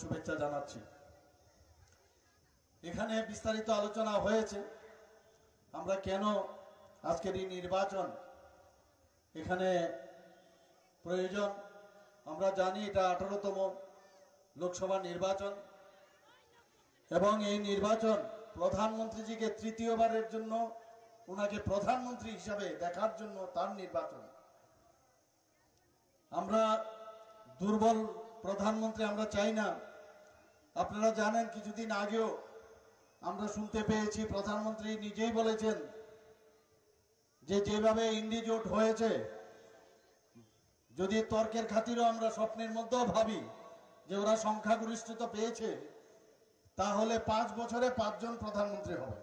শুভেচ্ছা জানাচ্ছি। এখানে বিস্তারিত আলোচনা হয়েছে, আমরা কেন আজকের এই নির্বাচন এখানে প্রয়োজন, আমরা জানি এটা আঠারোতম লোকসভা নির্বাচন, এবং এই নির্বাচন প্রধানমন্ত্রীজিকে তৃতীয়বারের জন্য ওনাকে প্রধানমন্ত্রী হিসাবে দেখার জন্য তার নির্বাচন। আমরা দুর্বল প্রধানমন্ত্রী আমরা চাই না আপনারা জানেন, কিছুদিন আগেও আমরা শুনতে পেয়েছি, প্রধানমন্ত্রী নিজেই বলেছেন যে যেভাবে ইন্ডি জোট হয়েছে, যদি তর্কের খাতিরও আমরা স্বপ্নের মধ্যেও ভাবি যে ওরা সংখ্যাগরিষ্ঠতা পেয়েছে, তাহলে পাঁচ বছরে পাঁচজন প্রধানমন্ত্রী হবে।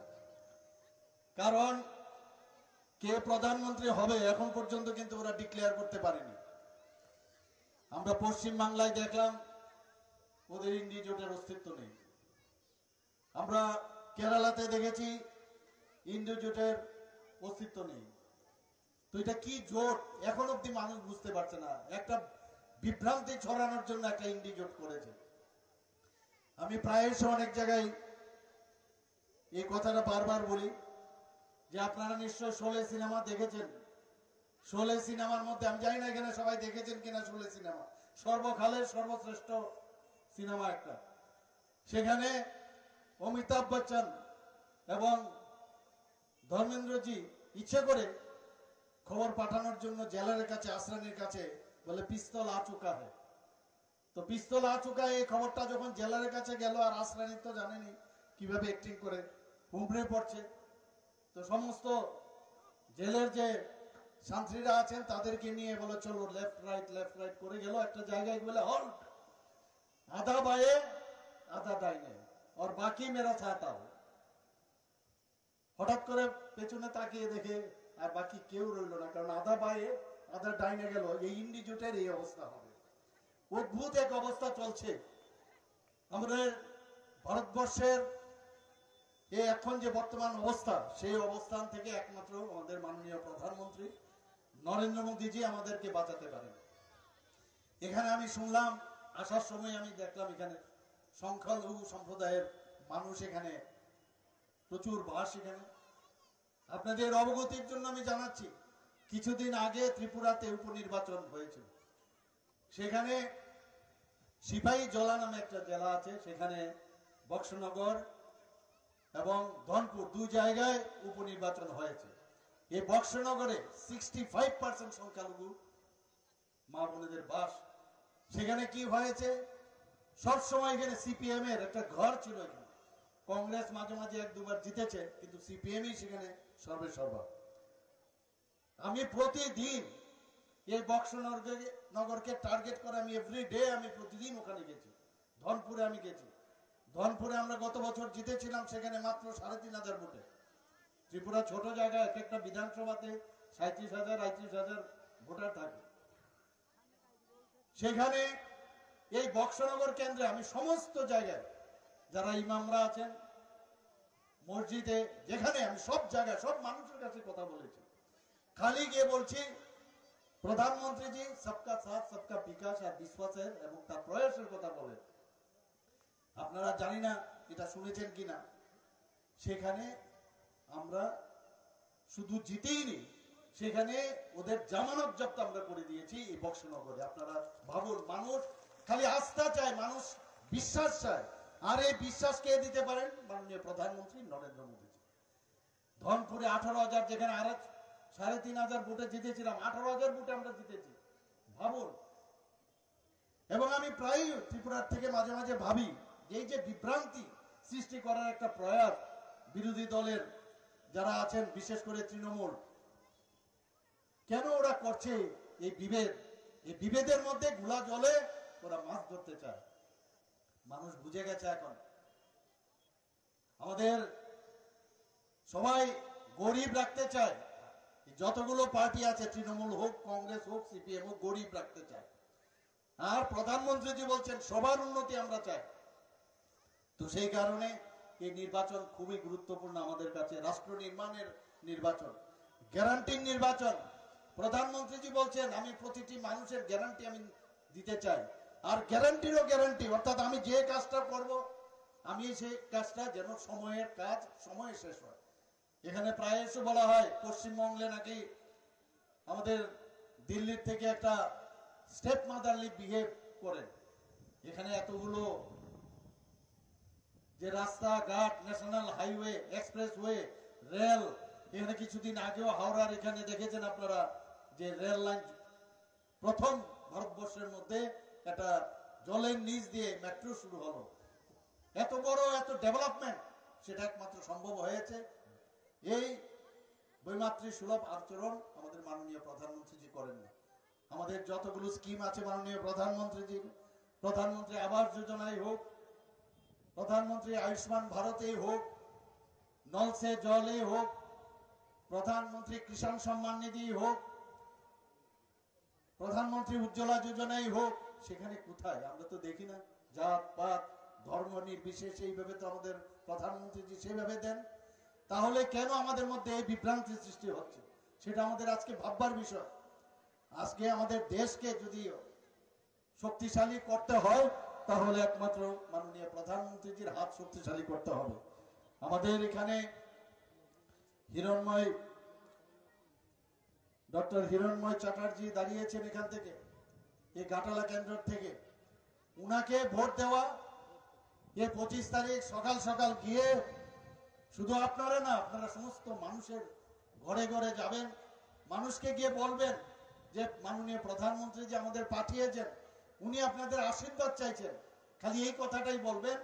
কারণ কে প্রধানমন্ত্রী হবে এখন পর্যন্ত কিন্তু ওরা ডিক্লেয়ার করতে পারেনি। আমরা পশ্চিম বাংলায় দেখলাম ওদের ইন্ডি জোটের অস্তিত্ব নেই। আমরা কেরালাতে দেখেছি ইন্ডি জোটের অস্তিত্ব নেই। তো এটা কি জোট? এখন অব্দি মানুষ বুঝতে পারছে না। একটা বিভ্রান্তি ছড়ানোর জন্য একটা ইন্ডি জোট করেছে। আমি প্রায়শ অনেক জায়গায় এই কথাটা বারবার বলি যে আপনারা নিশ্চয় শোলে সিনেমা দেখেছেন। শোলে সিনেমার মধ্যে, আমি জানি না এখানে সবাই দেখেছেন কিনা শোলে সিনেমা। সর্বকালের সর্বশ্রেষ্ঠ সিনেমা একটা। সেখানে অমিতাভ বচ্চন এবং ধর্মেন্দ্রজি ইচ্ছে করে খবর পাঠানোর জন্য জেলারের কাছে, আশ্রানির কাছে বলে, পিস্তল আ চুকা হয় তো পিস্তল আ চুকা এই খবরটা যখন জেলারের কাছে গেল, আর আশ্রানি তো জানেনি কীভাবে অ্যাক্টিং করে হুমড়ে পড়ছে। তো সমস্ত জেলের যে শান্ত্রীরা আছেন, তাদেরকে নিয়ে বলে, চলো লেফট রাইট লেফট রাইট করে গেল একটা জায়গায় বলে হল্ট আধা বায়ে, আধা ডাইনে আর বাকি মেরা হো হঠাৎ করে পেছনে তাকিয়ে দেখে আর বাকি কেউ রইল না, কারণ আধা বায়ে, আধা ডাইনে গেল। এই ইন্ডিজুটের এই অবস্থা হবে। অদ্ভুত এক অবস্থা চলছে। আমাদের ভারতবর্ষের এই এখন যে বর্তমান অবস্থা, সেই অবস্থান থেকে একমাত্র আমাদের মাননীয় প্রধানমন্ত্রী নরেন্দ্র মোদীজি আমাদেরকে বাঁচাতে পারেন। এখানে আমি শুনলাম আসার সময় আমি দেখলাম এখানে সংখ্যালঘু সম্প্রদায়ের মানুষ এখানে, প্রচুর বাস এখানে। আপনাদের অবগতির জন্য আমি জানাচ্ছি, কিছুদিন আগে ত্রিপুরাতে উপনির্বাচন হয়েছিল সেখানে সিপাহী জলা নামে একটা জেলা আছে, সেখানে বক্সনগর এবং ধনপুর দুই জায়গায় উপনির্বাচন হয়েছে। এই বক্সনগরে সিক্সটি ফাইভ পার্সেন্ট সংখ্যালঘু মা বোনেদের বাস সেখানে কি হয়েছে? সবসময় এখানে সিপিএম এর একটা ঘর ছিল এখানে। কংগ্রেস মাঝে মাঝে এক দুবার জিতেছে, কিন্তু সিপিএমই সেখানে সর্বে সর্বা আমি প্রতিদিন এই বক্সনগরকে নগরকে টার্গেট করে আমি এভরি ডে আমি প্রতিদিন ওখানে গেছি। ধনপুরে আমি গেছি। ধনপুরে আমরা গত বছর জিতেছিলাম, সেখানে মাত্র সাড়ে তিন হাজার ভোটে। ত্রিপুরা ছোট জায়গায় এক একটা বিধানসভাতে সাঁত্রিশ হাজার, আটত্রিশ হাজার ভোটার থাকে। সেখানে এই বক্সনগর কেন্দ্রে আমি সমস্ত জায়গায় যারা ইমামরা আছেন, মসজিদে, যেখানে আমি সব জায়গায়, সব মানুষের কাছে কথা বলেছি। খালি গিয়ে বলছি, প্রধানমন্ত্রীজি, সবকা সাথ, সবকা বিকাশ আর বিশ্বাসের এবং তার প্রয়াসের কথা বলেন। আপনারা জানি না এটা শুনেছেন কিনা। সেখানে আমরা শুধু জিতেই নি সেখানে ওদের জামানত জব্দ আমরা করে দিয়েছি এই বক্সনগরে। আপনারা ভাবুন, মানুষ খালি আস্থা চায়, মানুষ বিশ্বাস চায়। আর এই বিশ্বাস কে দিতে পারেন? মাননীয় প্রধানমন্ত্রী নরেন্দ্র মোদীজি। ধনপুরে আঠারো হাজার, যেখানে আর সাড়ে তিন হাজার ভোটে জিতেছিলাম, আঠারো হাজার ভোটে আমরা জিতেছি। ভাবুন। এবং আমি প্রায় ত্রিপুরার থেকে মাঝে মাঝে ভাবি, যে এই যে বিভ্রান্তি সৃষ্টি করার একটা প্রয়াস বিরোধী দলের যারা আছেন, বিশেষ করে তৃণমূল কেন ওরা করছে এই বিভেদ? এই বিভেদের মধ্যে গুলা জলে ওরা মাছ ধরতে চায়। মানুষ বুঝে গেছে এখন। আমাদের সবাই গরিব রাখতে চায়। যতগুলো পার্টি আছে, তৃণমূল হোক, কংগ্রেস হোক, সিপিএম হোক, গরিব রাখতে চায়। আর প্রধানমন্ত্রীজি বলছেন, সবার উন্নতি আমরা চাই। তো সেই কারণে এই নির্বাচন খুবই গুরুত্বপূর্ণ আমাদের কাছে। রাষ্ট্র নির্মাণের নির্বাচন, গ্যারান্টির নির্বাচন। প্রধানমন্ত্রীজি বলছেন, আমি প্রতিটি মানুষের গ্যারান্টি আমি দিতে চাই। আর গ্যারান্টিরও গ্যারান্টি অর্থাৎ আমি যে কাজটা করব, আমি সেই কাজটা যেন সময়ের কাজ সময়ে শেষ হয়। এখানে প্রায় এসে বলা হয়, পশ্চিমবঙ্গে নাকি আমাদের দিল্লির থেকে একটা স্টেপ মাদারলি বিহেভ করে। এখানে এতগুলো যে রাস্তাঘাট ন্যাশনাল হাইওয়ে এক্সপ্রেসওয়ে রেল এখানে কিছুদিন আগেও হাওড়ার এখানে দেখেছেন আপনারা? যে রেল লাইন প্রথম ভারতবর্ষের মধ্যে একটা জলের নিচ দিয়ে মেট্রো শুরু হলো। এত বড়, এত ডেভেলপমেন্ট সেটা একমাত্র সম্ভব হয়েছে। এই বৈমাত্রী সুলভ আচরণ আমাদের মাননীয় প্রধানমন্ত্রীজি করেন না। আমাদের যতগুলো স্কিম আছে মাননীয় প্রধানমন্ত্রীজি, প্রধানমন্ত্রী আবাস যোজনায় হোক, প্রধানমন্ত্রী আয়ুষ্মান ভারতেই হোক নল সে জলে হোক, প্রধানমন্ত্রী কিষাণ সম্মান নিধি হোক প্রধানমন্ত্রী উজ্জ্বলা যোজনাই হোক, সেখানে কোথায়? আমরা তো দেখি না। জাত, পাত, ধর্ম নির্বিশেষে এইভাবে তো আমাদের প্রধানমন্ত্রীজি সেভাবে দেন। তাহলে কেন আমাদের মধ্যে এই বিভ্রান্তি সৃষ্টি হচ্ছে? সেটা আমাদের আজকে ভাববার বিষয়। আজকে আমাদের দেশকে যদি শক্তিশালী করতে হয়, তাহলে একমাত্র মাননীয় প্রধানমন্ত্রীজির হাত শক্তিশালী করতে হবে। আমাদের এখানে হিরণময় ডক্টর হিরণময় চ্যাটার্জি দাঁড়িয়েছেন এখান থেকে এই গাটালা কেন্দ্র থেকে। উনাকে ভোট দেওয়া, এ পঁচিশ তারিখ সকাল সকাল গিয়ে শুধু আপনারা না, আপনারা সমস্ত মানুষের ঘরে ঘরে যাবেন, মানুষকে গিয়ে বলবেন যে মাননীয় প্রধানমন্ত্রী যে আমাদের পাঠিয়েছেন, উনি আপনাদের আশীর্বাদ চাইছেন। খালি এই কথাটাই বলবেন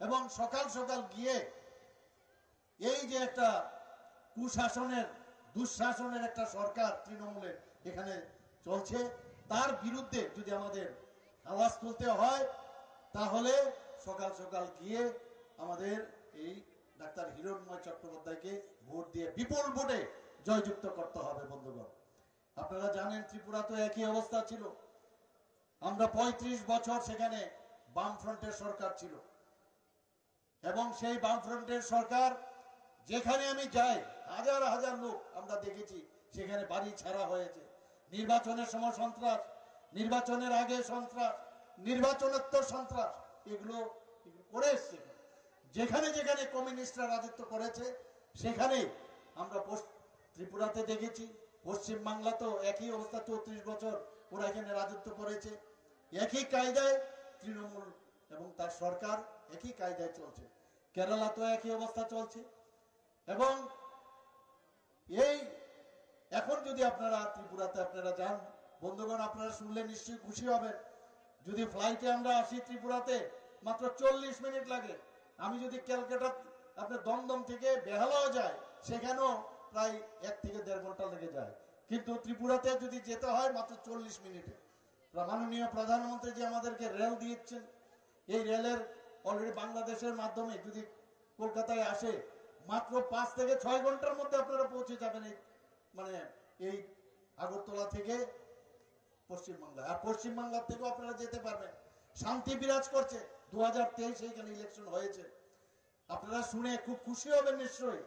এবং সকাল সকাল গিয়ে এই যে একটা কুশাসনের দুঃশাসনের একটা সরকার তৃণমূলের এখানে চলছে, তার বিরুদ্ধে যদি আমাদের আওয়াজ তুলতে হয়, তাহলে সকাল সকাল গিয়ে আমাদের এই ডাক্তার হিরণময় চট্টোপাধ্যায়কে ভোট দিয়ে বিপুল ভোটে জয়যুক্ত করতে হবে, বন্ধুগণ। আপনারা জানেন ত্রিপুরা তো একই অবস্থা ছিল। আমরা ৩৫ বছর সেখানে বামফ্রন্টের সরকার ছিল। এবং সেই বামফ্রন্টের সরকার যেখানে আমি যাই, হাজার হাজার লোক আমরা দেখেছি, সেখানে বাড়ি ছাড়া হয়েছে। নির্বাচনের সময় সন্ত্রাস, নির্বাচনের আগে সন্ত্রাস, নির্বাচনোত্তর সন্ত্রাস, এগুলো করে এসছে। যেখানে যেখানে কমিউনিস্টরা রাজত্ব করেছে, সেখানে আমরা ত্রিপুরাতে দেখেছি পশ্চিম বাংলা তো একই অবস্থা, চৌত্রিশ বছর ওরা এখানে রাজত্ব করেছে। একই কায়দায় তৃণমূল এবং তার সরকার একই কায়দায় চলছে। কেরালা তো একই অবস্থা চলছে। এবং এই, এখন যদি আপনারা ত্রিপুরাতে আপনারা যান, বন্ধুগণ, আপনারা শুনলে নিশ্চয়ই খুশি হবেন। যদি ফ্লাইটে আমরা আসি ত্রিপুরাতে, মাত্র চল্লিশ মিনিট লাগে। আমি যদি ক্যালকাটা আপনার দমদম থেকে বেহালাও যায়, সেখানেও প্রায় এক থেকে দেড় ঘণ্টা লেগে যায়। কিন্তু ত্রিপুরাতে যদি যেতে হয়, মাত্র চল্লিশ মিনিটে। মাননীয় প্রধানমন্ত্রী যে আমাদেরকে রেল দিয়েছেন। এই রেলের অলরেডি বাংলাদেশের মাধ্যমে যদি কলকাতায় আসে মাত্র পাঁচ থেকে ছয় ঘণ্টার মধ্যে আপনারা পৌঁছে যাবেন এই মানে এই আগরতলা থেকে পশ্চিমবাংলা আর পশ্চিমবাংলার থেকেও আপনারা যেতে পারবেন। শান্তি বিরাজ করছে। দু হাজার তেইশে এখানে ইলেকশন হয়েছে। আপনারা শুনে খুব খুশি হবেন নিশ্চয়ই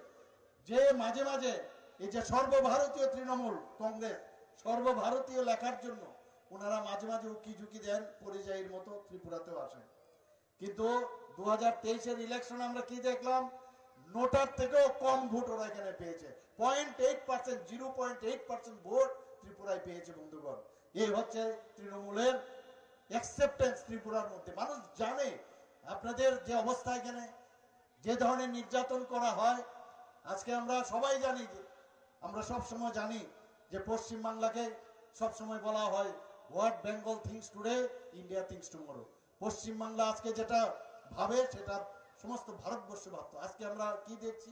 যে মাঝে মাঝে এই যে সর্বভারতীয় তৃণমূল কংগ্রেস, সর্বভারতীয় লেখার জন্য ওনারা মাঝে মাঝে উকি ঝুঁকি দেন, পরিযায়ীর মতো ত্রিপুরাতেও আসেন। কিন্তু দু হাজার তেইশের ইলেকশন আমরা কি দেখলাম? নোটার থেকেও কম ভোট ওরা এখানে পেয়েছে। Point eight percent, zero point eight percent vote ত্রিপুরায় পেয়েছে বন্ধুগণ। এই হচ্ছে তৃণমূলের অ্যাকসেপ্টেন্স ত্রিপুরার মধ্যে। মানুষ জানে আপনাদের যে অবস্থা এখানে, যে ধরনের নির্যাতন করা হয়। আজকে আমরা সবাই জানি যে, আমরা সব সময় জানি যে পশ্চিম বাংলাকে সব সময় বলা হয় what Bengal thinks today, India thinks tomorrow. Paschim Bangla আজকে যেটা ভাবে, সেটা সমস্ত ভারতবর্ষ ভাবতো আজকে আমরা কি দেখছি?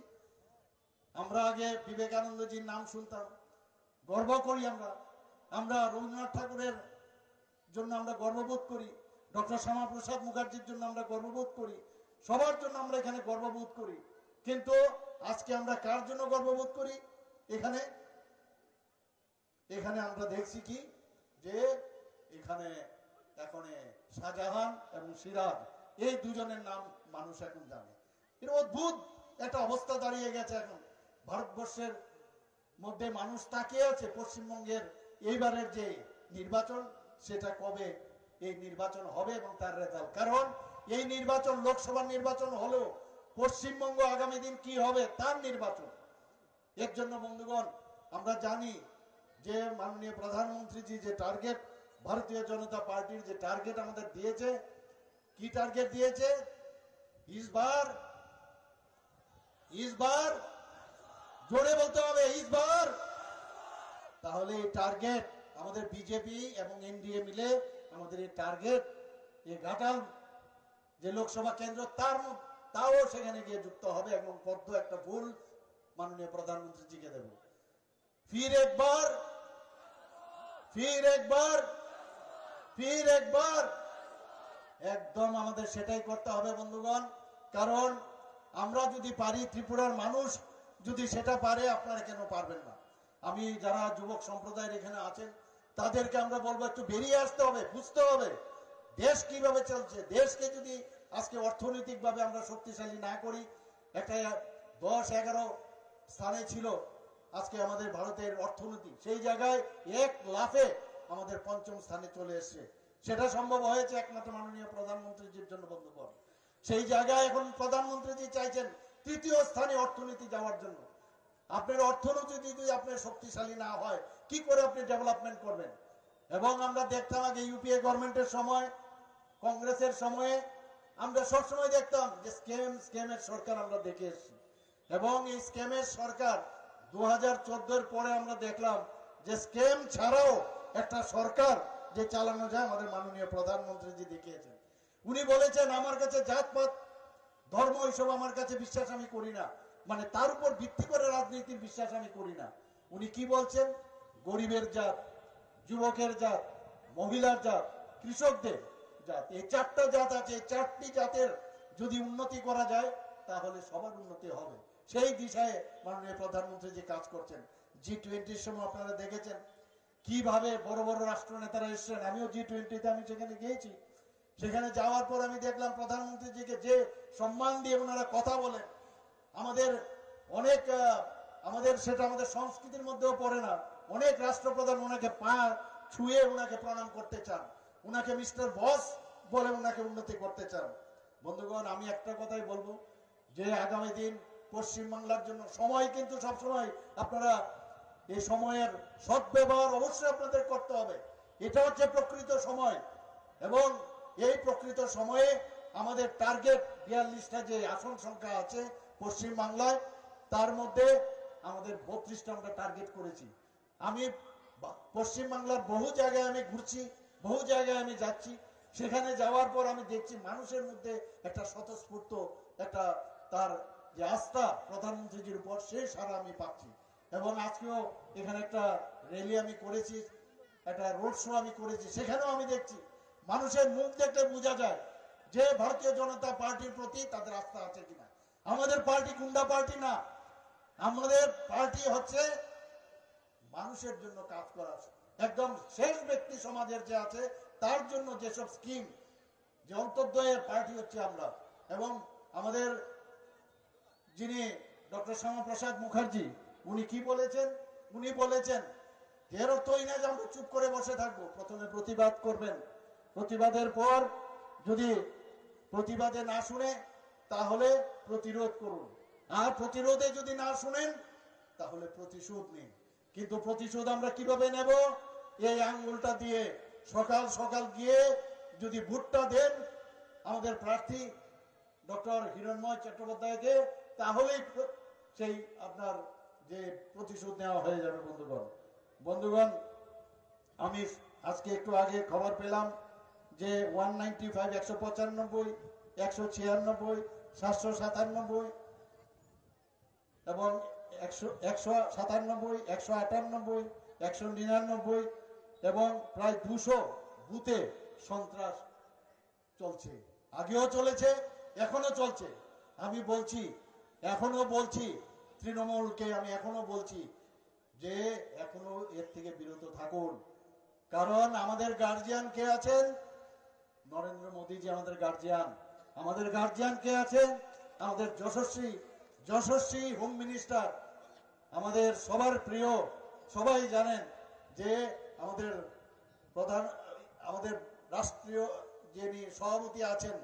আমরা আগে বিবেকানন্দজির নাম শুনতাম। গর্ব করি আমরা। আমরা রবীন্দ্রনাথ ঠাকুরের জন্য আমরা গর্ববোধ করি। ডক্টর শ্যামাপ্রসাদ মুখার্জির জন্য আমরা গর্ববোধ করি। সবার জন্য আমরা এখানে গর্ববোধ করি। কিন্তু আজকে আমরা কার জন্য গর্ববোধ করি? এখানে এখানে আমরা দেখছি কি? যে এখানে, এখন শাহজাহান এবং সিরাজ, এই দুজনের নাম মানুষ এখন জানে। এটা অদ্ভুত একটা অবস্থা দাঁড়িয়ে গেছে এখন। ভারতবর্ষের মধ্যে মানুষ তাকিয়ে আছে পশ্চিমবঙ্গের এইবারের যে নির্বাচন, সেটা কবে এই নির্বাচন হবে এবং তার রেজাল্ট কারণ এই নির্বাচন লোকসভা নির্বাচন হলেও পশ্চিমবঙ্গ আগামী দিন কি হবে তার নির্বাচন। এর জন্য বন্ধুগণ, আমরা জানি যে মাননীয় প্রধানমন্ত্রীজি যে টার্গেট ভারতীয় জনতা পার্টির যে টার্গেট আমাদের দিয়েছে, কি টার্গেট দিয়েছে? ইসবার ইসবার জোরে বলতে হবে ইসবার তাহলে টার্গেট আমাদের বিজেপি এবং এনডিএ মিলে আমাদের এই টার্গেট এই ঘাটাল যে লোকসভা কেন্দ্র, তার তাও সেখানে গিয়ে যুক্ত হবে এবং পদ্ম একটা ফুল মাননীয় প্রধানমন্ত্রীজিকে দেব। ফির একবার ফির একবার ফির একবার। একদম আমাদের সেটাই করতে হবে বন্ধুগণ। কারণ আমরা যদি পারি, ত্রিপুরার মানুষ যদি সেটা পারে, আপনারা কেন পারবেন না? আমি যারা যুবক সম্প্রদায়ের এখানে আছেন, তাদেরকে আমরা বলব, একটু বেরিয়ে আসতে হবে, বুঝতে হবে দেশ কীভাবে চলছে। দেশকে যদি আজকে অর্থনৈতিকভাবে আমরা শক্তিশালী না করি, একটা দশ এগারো স্থানে ছিল আজকে আমাদের ভারতের অর্থনীতি, সেই জায়গায় এক লাফে আমাদের পঞ্চম স্থানে চলে এসছে। সেটা সম্ভব হয়েছে একমাত্র মাননীয় প্রধানমন্ত্রীজির জন্য বন্ধুগণ। সেই জায়গায় এখন প্রধানমন্ত্রীজি চাইছেন তৃতীয় স্থানে অর্থনীতি যাওয়ার জন্য। আপনার অর্থনীতি যদি আপনার শক্তিশালী না হয়, কি করে আপনি ডেভেলপমেন্ট করবেন? এবং আমরা দেখতাম আগে ইউপিএ গভর্নমেন্টের সময় কংগ্রেসের সময়ে, আমরা সবসময় দেখতাম যে স্কেম স্কেমের সরকার আমরা দেখে এসেছি। এবং এই স্কেমের সরকার দু হাজার পরে আমরা দেখলাম যে স্কেম ছাড়াও একটা সরকার যে চালানো যায়, আমাদের মাননীয় প্রধানমন্ত্রী প্রধানমন্ত্রীজি দেখিয়েছেন। উনি বলেছেন, আমার কাছে জাতপাত, ধর্ম এইসব আমার কাছে বিশ্বাস আমি করি না। মানে তার উপর ভিত্তি করে রাজনীতির বিশ্বাস আমি করি না। উনি কি বলছেন? গরিবের জাত, যুবকের জাত, মহিলার জাত, কৃষকদের জাত। এই চারটা জাত আছে, এই চারটি জাতের যদি উন্নতি করা যায়, তাহলে সবার উন্নতি হবে। সেই দিশায় মাননীয় প্রধানমন্ত্রী যে কাজ করছেন। জি টোয়েন্টির সময় আপনারা দেখেছেন, কীভাবে বড় বড় রাষ্ট্র নেতারা এসছেন আমিও জি টোয়েন্টিতে আমি সেখানে গিয়েছি। সেখানে যাওয়ার পর আমি দেখলাম প্রধানমন্ত্রীজিকে যে সম্মান দিয়ে ওনারা কথা বলেন, আমাদের অনেক আমাদের সেটা আমাদের সংস্কৃতির মধ্যেও পড়ে না। অনেক রাষ্ট্রপ্রধান ওনাকে পা ছুঁয়ে ওনাকে প্রণাম করতে চান। ওনাকে মিস্টার বস বলে ওনাকে উন্নতি করতে চান। বন্ধুগণ, আমি একটা কথাই বলব, যে আগামী দিন পশ্চিমবাংলার জন্য সময় কিন্তু সবসময় আপনারা এই সময়ের সদ্ব্যবহার অবশ্যই আপনাদের করতে হবে। এটা হচ্ছে প্রকৃত সময় এবং এই প্রকৃত সময়ে আমাদের টার্গেট বিয়াল্লিশটা যে আসন সংখ্যা আছে পশ্চিম বাংলায়, তার মধ্যে আমাদের বত্রিশটা আমরা টার্গেট করেছি। আমি পশ্চিম বাংলার বহু জায়গায় আমি ঘুরছি, বহু জায়গায় আমি যাচ্ছি। সেখানে যাওয়ার পর আমি দেখছি মানুষের মধ্যে একটা স্বতঃস্ফূর্ত, একটা তার যে আস্থা প্রধানমন্ত্রীজির উপর সেই সারা আমি পাচ্ছি। এবং আজকেও এখানে একটা র্যালি আমি করেছি, একটা রোড শো আমি করেছি, সেখানেও আমি দেখছি। মানুষের মুখ দেখলে বোঝা যায় যে ভারতীয় জনতা পার্টির প্রতি তাদের আস্থা আছে কিনা। আমাদের পার্টি গুন্ডা পার্টি না। আমাদের পার্টি হচ্ছে মানুষের জন্য কাজ করা। একদম শেষ ব্যক্তি সমাজের যে আছে, তার জন্য যেসব স্কিম যে অন্তর্দয়ের পার্টি হচ্ছে আমরা। এবং আমাদের যিনি ডক্টর শ্যামাপ্রসাদ মুখার্জি, উনি কি বলেছেন? উনি বলেছেন এর অর্থই না যে আমরা চুপ করে বসে থাকব, প্রথমে প্রতিবাদ করবেন। প্রতিবাদের পর যদি প্রতিবাদে না শুনে, তাহলে প্রতিরোধ করুন। আর প্রতিরোধে যদি না শুনেন, তাহলে প্রতিশোধ নিন। কিন্তু প্রতিশোধ আমরা কীভাবে নেব? এই আঙ্গুলটা দিয়ে সকাল সকাল গিয়ে যদি ভোটটা দেন আমাদের প্রার্থী ডক্টর হিরণময় চট্টোপাধ্যায়কে, তাহলেই সেই আপনার যে প্রতিশোধ নেওয়া হয়ে যাবে, বন্ধুগণ। বন্ধুগণ, আমি আজকে একটু আগে খবর পেলাম যে ওয়ান নাইনটি ফাইভ একশো পঁচানব্বই, একশো ছিয়ানব্বই, সাতশো সাতানব্বই এবং একশো একশো সাতানব্বই, একশো আটানব্বই, একশো নিরানব্বই এবং প্রায় দুশো বুথে সন্ত্রাস চলছে। আগেও চলেছে, এখনও চলছে। আমি বলছি, এখনও বলছি, তৃণমূলকে আমি এখনও বলছি যে এখনও এর থেকে বিরত থাকুন। কারণ আমাদের গার্জিয়ান কে আছেন নরেন্দ্র মোদীজি আমাদের গার্জিয়ান আমাদের গার্জিয়ান কে আছেন? আমাদের যশস্বী যশস্বী হোম মিনিস্টার আমাদের সবার প্রিয়, সবাই জানেন যে আমাদের প্রধান, আমাদের রাষ্ট্রীয় যিনি সভাপতি আছেন,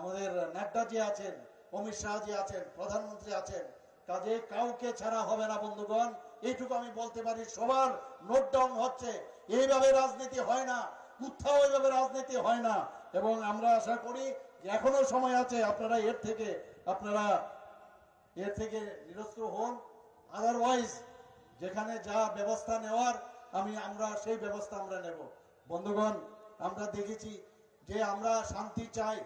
আমাদের নাড্ডাজি আছেন, অমিত শাহজি আছেন, প্রধানমন্ত্রী আছেন। কাজে কাউকে ছাড়া হবে না, বন্ধুগণ। এইটুকু আমি বলতে পারি, সবার নোট ডাউন হচ্ছে, এইভাবে রাজনীতি হয় না, কোথাও এইভাবে রাজনীতি হয় না। এবং আমরা আশা করি এখনও সময় আছে, আপনারা এর থেকে, আপনারা এর থেকে নিরস্ত্র হন। আদারওয়াইজ যেখানে যা ব্যবস্থা নেওয়ার, আমি, আমরা সেই ব্যবস্থা আমরা নেব। বন্ধুগণ, আমরা দেখেছি যে আমরা শান্তি চাই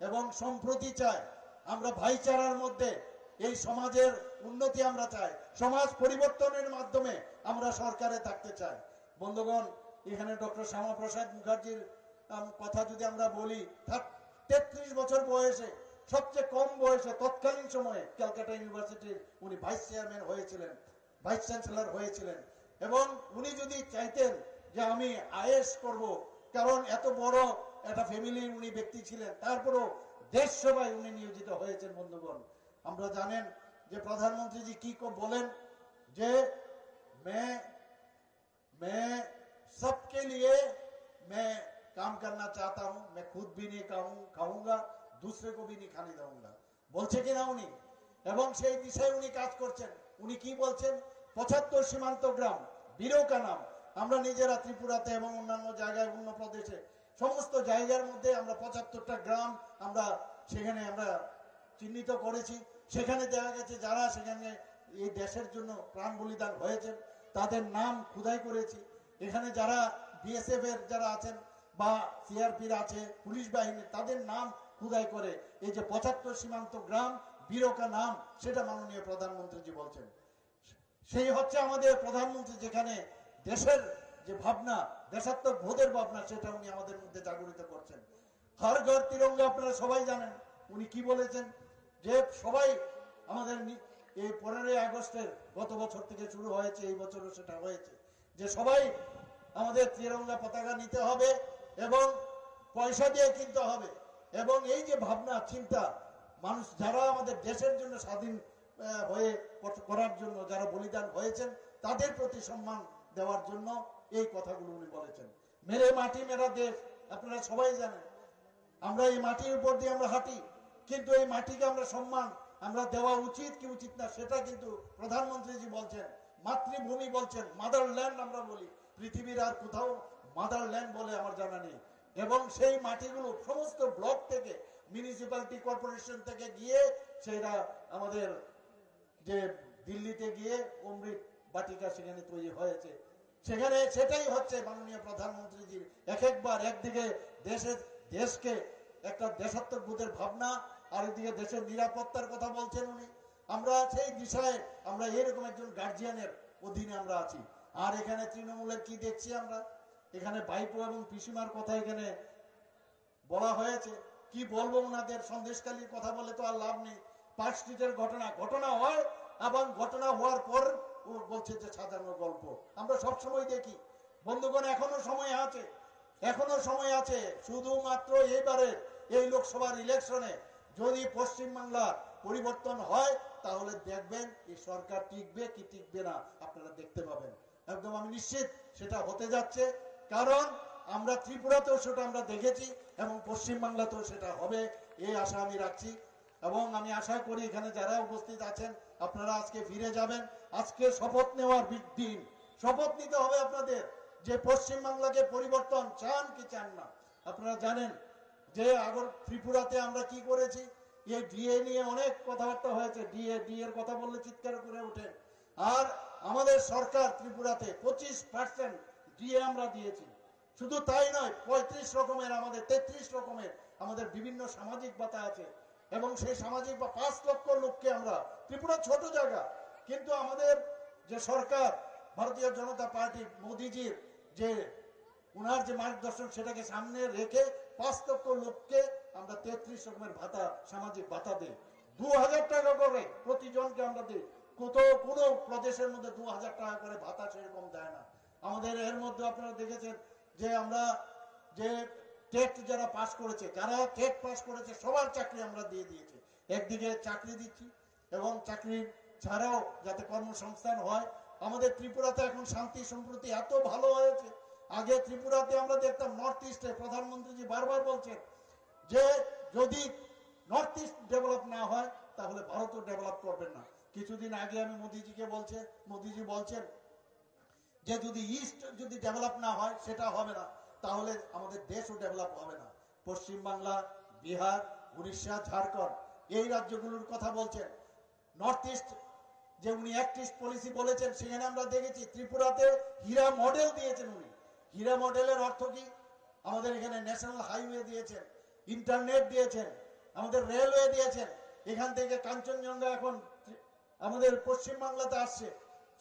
এবং সম্প্রতি চাই। আমরা ভাইচারার মধ্যে এই সমাজের উন্নতি আমরা চাই। সমাজ পরিবর্তনের মাধ্যমে আমরা সরকারে থাকতে চাই। বন্ধুগণ, এখানে ডক্টর শ্যামাপ্রসাদ মুখার্জির কথা যদি আমরা বলি তেত্রিশ বছর বয়সে, সবচেয়ে কম বয়সে, তৎকালীন সময়ে ক্যালকাটা ইউনিভার্সিটির উনি ভাইস চেয়ারম্যান হয়েছিলেন, ভাইস চ্যান্সেলর হয়েছিলেন। এবং উনি যদি চাইতেন যে আমি আয়েস করব, কারণ এত বড় একটা ফ্যামিলির উনি ব্যক্তি ছিলেন, তারপরেও দেশ সভায় উনি নিয়োজিত হয়েছেন, বন্ধুগণ। আমরা জানেন যে প্রধানমন্ত্রীজি কি বলেন যে, মে মে, সবকে লিয়ে মে काम करना चाहता हूं मैं खुद भी नहीं खाऊं खाऊंगा दूसरे को भी नहीं खाने दूंगा বলছে কিনা উনি এবং সেই দিশায় উনি কাজ করছেন উনি কি বলছেন পঁচাত্তর সীমান্ত গ্রাম বীরকা নাম আমরা নিজেরা ত্রিপুরাতে এবং অন্যান্য জায়গায় অন্য প্রদেশে সমস্ত জায়গার মধ্যে আমরা পঁচাত্তরটা গ্রাম আমরা সেখানে আমরা চিহ্নিত করেছি সেখানে দেখা গেছে যারা সেখানে এই দেশের জন্য প্রাণ বলিদান হয়েছেন তাদের নাম খুদাই করেছি এখানে যারা বিএসএফ এর যারা আছেন বা সিআরপির আছে, পুলিশ বাহিনী, তাদের নাম খুদাই করে। এই যে পঁচাত্তর সীমান্ত গ্রাম, বীরকা নাম, সেটা মাননীয় প্রধানমন্ত্রীজি বলছেন। সেই হচ্ছে আমাদের প্রধানমন্ত্রী যেখানে দেশের যে ভাবনা, দেশাত্মক বোধের ভাবনা, সেটা উনি আমাদের মধ্যে জাগরিত করছেন। হর ঘর তিরঙ্গা, আপনারা সবাই জানেন, উনি কি বলেছেন? যে সবাই আমাদের এই পনেরোই আগস্টের গত বছর থেকে শুরু হয়েছে, এই বছরও সেটা হয়েছে। যে সবাই আমাদের তিরঙ্গা পতাকা নিতে হবে এবং পয়সা দিয়ে কিনতে হবে। এবং এই যে ভাবনা, চিন্তা, মানুষ যারা আমাদের দেশের জন্য স্বাধীন হয়ে করার জন্য যারা বলিদান হয়েছেন, তাদের প্রতি সম্মান দেওয়ার জন্য এই কথাগুলো উনি বলেছেন। মেরে মাটি, মেরা দেশ, আপনারা সবাই জানেন। আমরা এই মাটির উপর দিয়ে আমরা হাঁটি, কিন্তু এই মাটিকে আমরা সম্মান, আমরা দেওয়া উচিত কি উচিত না, সেটা কিন্তু প্রধানমন্ত্রীজি বলছেন, মাতৃভূমি বলছেন মাদার ল্যান্ড আমরা বলি। পৃথিবীর আর কোথাও মাদার ল্যান্ড বলে আমার জানা নেই। এবং সেই মাটিগুলো সমস্ত ব্লক থেকে মিউনিসিপ্যালিটি কর্পোরেশন থেকে গিয়ে সেটা আমাদের যে দিল্লিতে গিয়ে অমৃত বাটিকা সেখানে তৈরি হয়েছে। সেখানে সেটাই হচ্ছে মাননীয় প্রধানমন্ত্রীজির এক একবার একদিকে দেশের দেশকে একটা দেশাত্মক বোধের ভাবনা আর একদিকে দেশের নিরাপত্তার কথা বলছেন উনি। আমরা সেই দিশায় আমরা এরকম একজন গার্জিয়ানের অধীনে আমরা আছি। আর এখানে তৃণমূলের কি দেখছি আমরা? এখানে ভাইপো এবং পিসিমার কথা এখানে বলা হয়েছে। কি বলব ওনাদের সন্দেশকালীর কথা বলে তো আর লাভ নেই। পার্ক স্ট্রিটের ঘটনা ঘটনা হয় এবং ঘটনা হওয়ার পর ও বলছে যে সাজানো গল্প। আমরা সব সময় দেখি। বন্ধুগণ, এখনও সময় আছে। এখনও সময় আছে। শুধুমাত্র এইবারে এই লোকসভার ইলেকশনে যদি পশ্চিমবাংলা পরিবর্তন হয়, তাহলে দেখবেন এই সরকার টিকবে কি টিকবে না, আপনারা দেখতে পাবেন। একদম আমি নিশ্চিত সেটা হতে যাচ্ছে। কারণ আমরা ত্রিপুরাতেও সেটা আমরা দেখেছি এবং পশ্চিমবাংলাতেও সেটা হবে, এই আশা আমি রাখছি। এবং আমি আশা করি এখানে যারা উপস্থিত আছেন, আপনারা আজকে ফিরে যাবেন। আজকে শপথ নেওয়ার দিন। শপথ নিতে হবে আপনাদের যে পশ্চিমবাংলাকে পরিবর্তন চান কি চান না। আপনারা জানেন যে আগর ত্রিপুরাতে আমরা কি করেছি? এই ডিএ নিয়ে অনেক কথাবার্তা হয়েছে। ডিএ ডি এর কথা বললে চিৎকার করে ওঠেন আর আমাদের সরকার ত্রিপুরাতে পঁচিশ পার্সেন্ট ডিএ আমরা দিয়েছি। শুধু তাই নয়, পঁয়ত্রিশ রকমের আমাদের, তেত্রিশ রকমের আমাদের বিভিন্ন সামাজিক ভাতা আছে। এবং সেই সামাজিক বা পাঁচ লক্ষ লোককে আমরা, ত্রিপুরা ছোট জায়গা, কিন্তু আমাদের যে সরকার, ভারতীয় জনতা পার্টি মোদিজির যে, উনার যে মার্গদর্শন সেটাকে সামনে রেখে পাঁচ লক্ষ লোককে আমরা তেত্রিশ রকমের ভাতা, সামাজিক ভাতা দিই। দু হাজার টাকা করে প্রতিজনকে আমরা দিই। কোথাও কোনো প্রদেশের মধ্যে দু হাজার টাকা করে ভাতা সেরকম দেয় না। আমাদের এর মধ্যে আপনারা দেখেছেন যে আমরা যে টেট যারা পাস করেছে যারা টেট পাস করেছে, সবার চাকরি আমরা দিয়ে দিয়েছি। একদিকে চাকরি দিচ্ছি এবং চাকরি ছাড়াও যাতে কর্মসংস্থান হয়, আমাদের ত্রিপুরাতে এখন শান্তি সম্প্রতি এত ভালো হয়েছে। আগে ত্রিপুরাতে আমরা দেখতাম নর্থ ইস্টে প্রধানমন্ত্রীজি বারবার বলছেন যে যদি নর্থ ইস্ট ডেভেলপ না হয়, তাহলে ভারতও ডেভেলপ করবেন না। কিছুদিন আগে আমি মোদিজিকে বলছে, মোদিজি বলছেন যে যদি ইস্ট যদি ডেভেলপ না হয়, সেটা হবে না। তাহলে আমাদের দেশও ডেভেলপ হবে না। পশ্চিম বাংলা, বিহার, উড়িষ্যা, ঝাড়খণ্ড এই রাজ্যগুলোর কথা বলছেন। নর্থ ইস্ট যে উনি অ্যাক্ট ইস্ট পলিসি বলেছেন, সেখানে আমরা দেখেছি ত্রিপুরাতে হীরা মডেল দিয়েছেন উনি। হীরা মডেলের অর্থ কি? আমাদের এখানে ন্যাশনাল হাইওয়ে দিয়েছেন ইন্টারনেট দিয়েছেন, আমাদের রেলওয়ে দিয়েছেন। এখান থেকে কাঞ্চনজঙ্ঘা এখন আমাদের পশ্চিম বাংলাতে আসছে।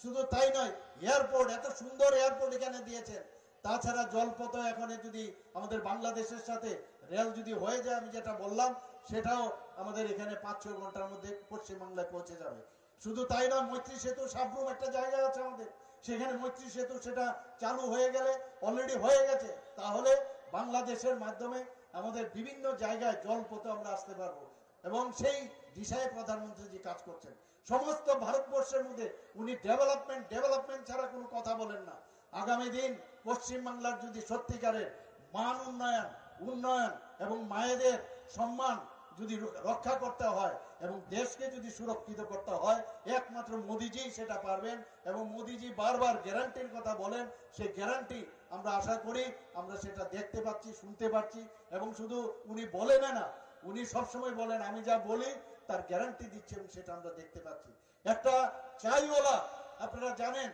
শুধু তাই নয় এয়ারপোর্ট এত সুন্দর এয়ারপোর্ট এখানে দিয়েছেন। তাছাড়া জলপথ এখন যদি আমাদের বাংলাদেশের সাথে রেল যদি হয়ে যায়, আমি যেটা বললাম, সেটাও আমাদের এখানে পাঁচ ছ ঘণ্টার মধ্যে পশ্চিম বাংলায় পৌঁছে যাবে। শুধু তাই নয়, মৈত্রী সেতু, সাবরুম একটা জায়গা আছে আমাদের। সেখানে মৈত্রী সেতু সেটা চালু হয়ে গেলে অলরেডি হয়ে গেছে। তাহলে বাংলাদেশের মাধ্যমে আমাদের বিভিন্ন জায়গায় জলপথে আমরা আসতে পারব। এবং সেই দিশায় প্রধানমন্ত্রীজি কাজ করছেন। সমস্ত ভারতবর্ষের মধ্যে উনি ডেভেলপমেন্ট ডেভেলপমেন্ট ছাড়া কোনো কথা বলেন না। আগামী দিন পশ্চিম বাংলার যদি সত্যিকারের মান উন্নয়ন উন্নয়ন এবং মায়েদের সম্মান যদি রক্ষা করতে হয় এবং দেশকে যদি সুরক্ষিত করতে হয়, একমাত্র মোদিজি সেটা পারবেন এবং মোদিজি বারবার গ্যারান্টির কথা বলেন, সেই গ্যারান্টি আমরা আশা করি, আমরা সেটা দেখতে পাচ্ছি, শুনতে পাচ্ছি এবং শুধু উনি বলেন না, উনি সবসময় বলেন, আমি যা বলি তার গ্যারান্টি দিচ্ছে এবং সেটা আমরা দেখতে পাচ্ছি। একটা চাইওয়ালা, আপনারা জানেন,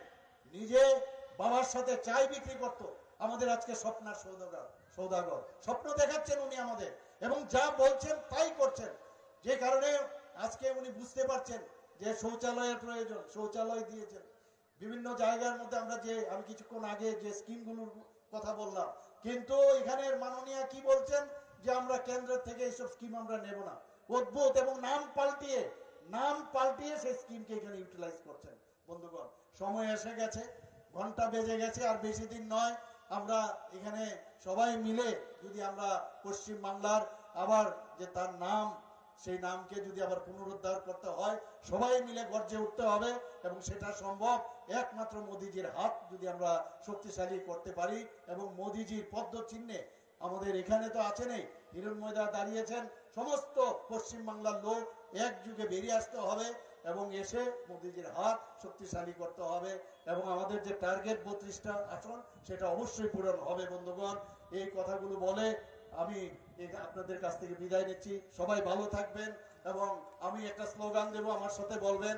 নিজে বাবার সাথে চাই বিক্রি করত। আমাদের আজকে স্বপ্নার সৌদাগর সৌদাগর। স্বপ্ন দেখাচ্ছেন উনি আমাদের এবং যা বলছেন তাই করছেন। যে কারণে আজকে উনি বুঝতে পারছেন যে শৌচালয়ের প্রয়োজন, শৌচালয় দিয়েছেন। বিভিন্ন জায়গার মধ্যে আমরা যে, আমি কিছুক্ষণ আগে যে স্কিমগুলোর কথা বললাম। কিন্তু এখানের মাননীয় কি বলছেন? যে আমরা কেন্দ্র থেকে এইসব স্কিম আমরা নেব না। অদ্ভুত এবং নাম পাল্টিয়ে নাম পাল্টিয়ে সেই স্কিমকে এখানে ইউটিলাইজ করছেন। বন্ধুগণ, সময় এসে গেছে, ঘণ্টা বেজে গেছে, আর বেশি দিন নয়। আমরা এখানে সবাই মিলে যদি আমরা পশ্চিম বাংলার আবার যে তার নাম, সেই নামকে যদি আবার পুনরুদ্ধার করতে হয়, সবাই মিলে গর্জে উঠতে হবে এবং সেটা সম্ভব একমাত্র মোদিজির হাত যদি আমরা শক্তিশালী করতে পারি এবং মোদিজির পদ্ম চিহ্নে আমাদের এখানে তো আছে নেই। হিরণময়দা দাঁড়িয়েছেন। সমস্ত পশ্চিম বাংলার লোক এক যুগে বেরিয়ে আসতে হবে এবং এসে মোদিজির হাত শক্তিশালী করতে হবে এবং আমাদের যে টার্গেট বত্রিশটা আসন, সেটা অবশ্যই পূরণ হবে বন্ধুগণ। এই কথাগুলো বলে আমি আপনাদের কাছ থেকে বিদায় নিচ্ছি। সবাই ভালো থাকবেন এবং আমি একটা স্লোগান দেব, আমার সাথে বলবেন,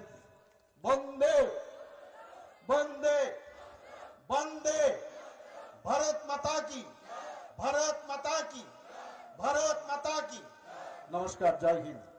বন্দে বন্দে বন্দে, ভারত মাতা কি? ভারত মাতা কি ভারত মাতা কি নমস্কার জয় হিন্দ